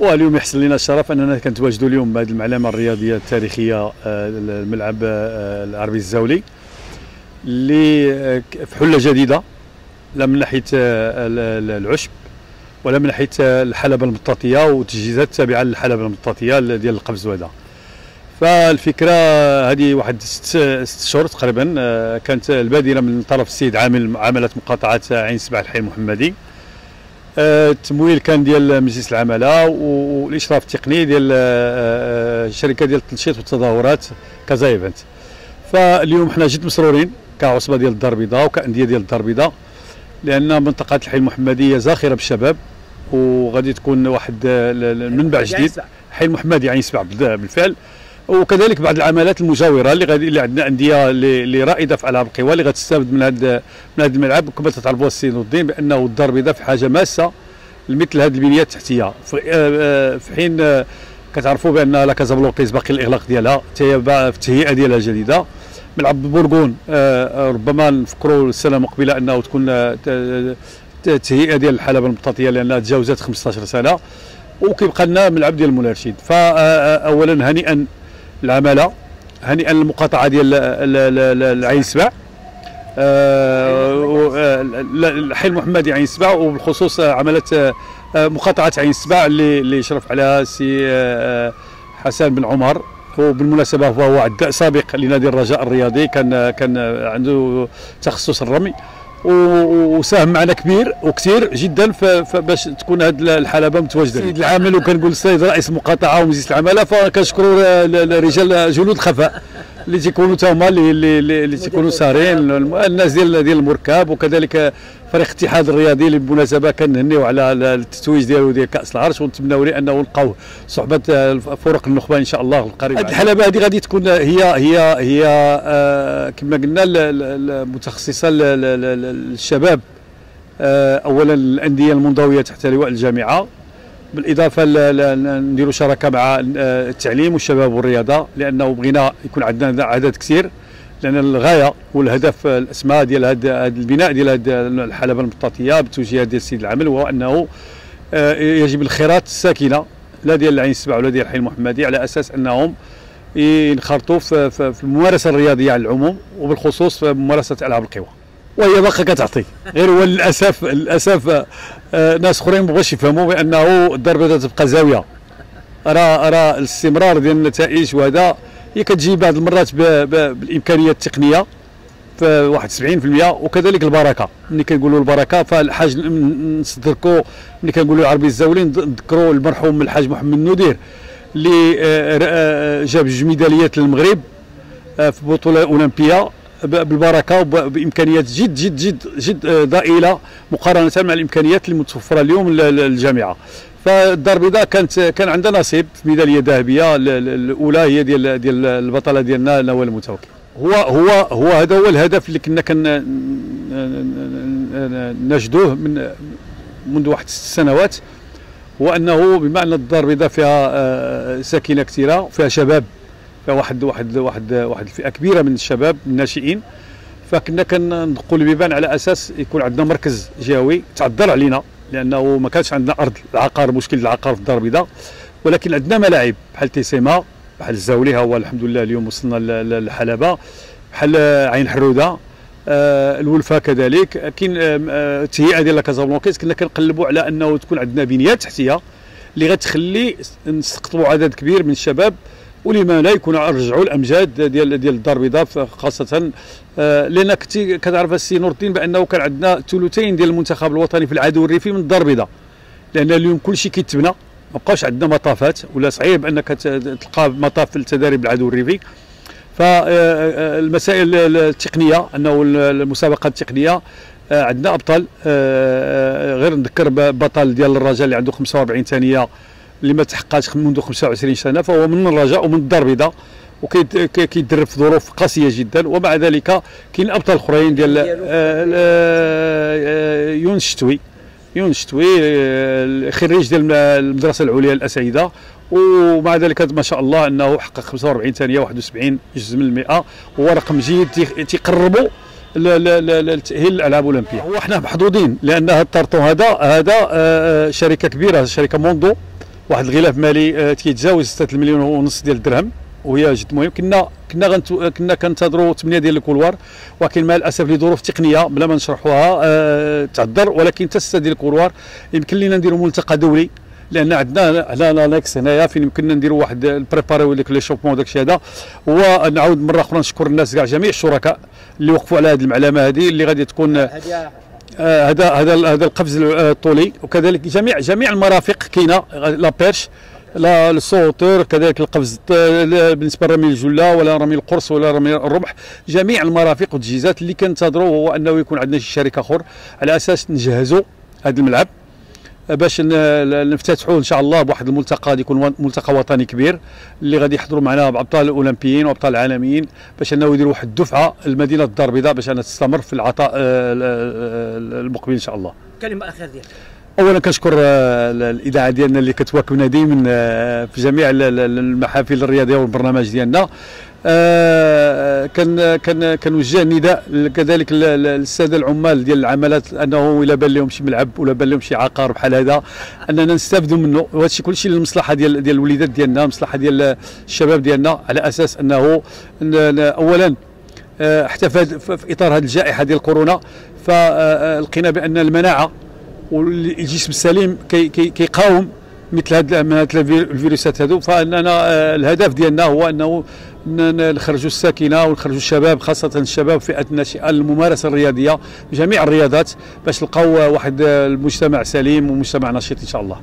واليوم يحصل لنا الشرف أننا كنتواجدوا اليوم بهذه المعلمة الرياضية التاريخية آه، الملعب آه، العربي الزاولي اللي آه، في حلة جديدة لا من ناحية العشب ولا من ناحية الحلبة المطاطية وتجهيزات التابعه للحلبة المطاطية ديال القفز وهذا. فالفكرة هذه واحد ست, ست شهور تقريبا كانت البادرة من طرف السيد عامل عامله مقاطعة عين سبع الحي المحمدي. التمويل كان ديال مجلس العمالة والاشراف التقني ديال الشركة ديال التنشيط والتظاهرات كازا إيفنت. فاليوم حنا جد مسرورين كعصبة ديال الدار البيضاء وكأندية ديال الدار البيضاء لأن منطقة الحي المحمديه زاخرة بالشباب وغادي تكون واحد المنبع جديد. حي المحمدي يعني سبع بالفعل. وكذلك بعض العملات المجاورة اللي غادي اللي عندنا أندية اللي رائده في العاب القوى اللي غتستافد من هذا من هذا الملعب. كما تعرفوا السي الدين بأنه الدار البيضاء في حاجة ماسة لمثل هذه البنية التحتية. في آه، آه، حين آه، كتعرفوا بأن لا كازابلوكيز باقي الإغلاق ديالها في التهيئه ديالها الجديده ملعب بورغون ربما نفكروا السنة المقبلة أنه تكون التهيئه ديال الحلبة المطاطيه لأنها تجاوزت 15 سنة. وكيبقى لنا ملعب ديال المناشد فاولا هنيئا العمالة هنيئا المقاطعه ديال العين سبع. الحي المحمدي عين سبع وبالخصوص عملت مقاطعة عين سبع اللي اللي يشرف عليها السي حسن بن عمر. وبالمناسبة فهو عداء سابق لنادي الرجاء الرياضي كان كان عنده تخصص الرمي. وساهم معنا كبير وكثير جدا باش تكون هذه الحلبة متواجدة. السيد العامل وكنقول السيد رئيس المقاطعه ومجلس العمالة فكنشكروا رجال جنود الخفاء اللي تيكونوا تا هما اللي اللي, اللي تيكونوا سارين الناس ديال ديال المركب وكذلك فريق الاتحاد الرياضي اللي بالمناسبة كنهنيو على التتويج ديالو ديال كأس العرش ونتمناو ليه أنه نلقاو صحبة فرق النخبة إن شاء الله القريبه هذه الحلبة هذه غادي تكون هي هي هي آه كما قلنا المتخصصة للشباب آه اولا الأندية المنضوية تحت لواء الجامعة. بالإضافة نديروا شراكة مع التعليم والشباب والرياضة لأنه بغينا يكون عندنا عدد كثير لأن الغاية والهدف الأسماء ديال هذا البناء ديال هذه الحلبة المطاطية بالتوجيهات ديال السيد العمل وهو أنه آه، يجب الخيرات الساكنة لا ديال العين السبع ولا ديال الحي المحمدي على أساس أنهم ينخرطوا في الممارسة الرياضية على العموم وبالخصوص في ممارسة ألعاب القوى. وهي باقا كتعطي. غير هو للاسف للأسف آه، ناس أخرين ما بغاوش يفهموا بأنه الضربة تبقى زاوية. راه راه الاستمرار ديال النتائج وهذا هي كتجي بعض المرات بالإمكانيات التقنية واحد 70% وكذلك البركة. ملي كنقولوا البركة فالحاج نستذكروا ملي كنقولوا العربي الزاولين نذكروا المرحوم الحاج محمد النودير اللي آه، آه، جاب جوج ميداليات للمغرب في بطولة أولمبية. بالبركة وبامكانيات جد جد جد جد ضئيلة مقارنة مع الإمكانيات المتوفرة اليوم للجامعة. فالدار البيضاء كانت كان عندها نصيب في ميدالية ذهبية الأولى هي ديال ديال البطلة ديالنا نوال المتوكل. هو هو هو هذا هو الهدف اللي كنا كن نجدوه من منذ واحد ست سنوات هو أنه بما ان الدار البيضاء فيها آه، ساكنة كثيرة وفيها شباب واحد واحد واحد واحد الفئة كبيرة من الشباب الناشئين. فكنا كندقوا البيبان على أساس يكون عندنا مركز جهوي تعذر علينا لأنه ما كانش عندنا أرض العقار مشكل العقار في الدار البيضاء. ولكن عندنا ملاعب بحال تيسيما بحال الزاولي هو الحمد لله اليوم وصلنا للحلبة. بحال عين حرودة آه الولفة كذلك. كاين آه التهيئه ديال كازابلانكيز كنا كنقلبوا على أنه تكون عندنا بنيات تحتية اللي غتخلي نستقطبوا عدد كبير من الشباب. ولما لا يكون رجعوا الأمجاد ديال ديال الدار البيضاء خاصة آه لأن كنتي كتعرف السي نور الدين بأنه كان عندنا ثلثين ديال المنتخب الوطني في العدو الريفي من الدار البيضاء. لأن اليوم كل شيء كيتبنى ما بقاش عندنا مطافات ولا صعيب انك تلقى مطاف التدريب العدو الريفي. فالمسائل آه، آه، التقنية أنه المسابقات التقنية آه، عندنا أبطال غير نذكر بطل ديال الرجاء اللي عنده 45 ثانية اللي ما تحققش منذ 25 سنة فهو من الرجاء ومن الدار البيضاء. وكيدرب في ظروف قاسية جدا. ومع ذلك كاين ابطال اخرين ديال آه، آه، يونس شتوي يونس شتوي آه، خريج ديال المدرسة العليا الاسعيده ومع ذلك ما شاء الله أنه حقق 45 ثانية 71 جزء من المئة. وهو رقم جيد تيقربوا للتاهيل للالعاب الأولمبية. هو إحنا محظوظين لأن هذا ال tartan هذا هذا شركة كبيرة شركة موندو. واحد الغلاف مالي كيتجاوز 6 المليون ونص ديال الدرهم. وهي جد مهم. كنا كنا غنتو كنا كنتظروا 8 ديال ال couloirs. ولكن مع الأسف لظروف تقنية بلا ما نشرحوها أه تعذر. ولكن حتى 6 ديال ال couloirs يمكن لنا نديروا ملتقى دولي. لأن عندنا هنا annexe هنايا فين يمكننا نديروا واحد ال préparation ديك les échauffements داك الشيء هذا. ونعاود مرة أخرى نشكر الناس كاع جميع الشركاء اللي وقفوا على هذه المعلمة هذه اللي غادي تكون آه، هذا هذا هذا القفز الطولي. وكذلك جميع جميع المرافق كاينة. لا بيرش لا الصوتور كذلك القفز بالنسبة لرمي الجلة ولا رمي القرص ولا رمي الرمح جميع المرافق والتجهيزات اللي كنتظروا هو أنه يكون عندنا شي شريك أخر على أساس نجهزوا هذا الملعب. باش نفتتحوا إن شاء الله بواحد الملتقى غادي يكون ملتقى وطني كبير اللي غادي يحضروا معنا أبطال الاولمبيين وأبطال العالميين باش أنه يديروا واحد الدفعة لمدينة الدار البيضاء باش انها تستمر في العطاء آه، المقبل إن شاء الله. كلمة أخيرة ديالك. اولا كنشكر آه، الإذاعة ديالنا اللي كتواكبنا دائما آه، في جميع المحافل الرياضية والبرنامج ديالنا. آه، كان كان كنوجه نداء كذلك للسادة العمال ديال العمالات أنه إلا بان لهم شي ملعب ولا بان لهم شي عقار بحال هذا أننا نستافدوا منه. وهذا الشيء كلشي للمصلحة ديال ديال الوليدات ديالنا المصلحه ديال الشباب ديالنا على أساس أنه اولا حتى في إطار هذه الجائحة ديال كورونا فلقينا بأن المناعة والجسم السليم كيقاوم مثل هاد الفيروسات هذو فاننا آه، الهدف ديالنا هو أنه نخرجوا الساكنة ونخرجوا الشباب خاصة الشباب فئه الناشئه الممارسة الرياضية بجميع الرياضات باش نلقاو واحد المجتمع سليم ومجتمع نشيط إن شاء الله.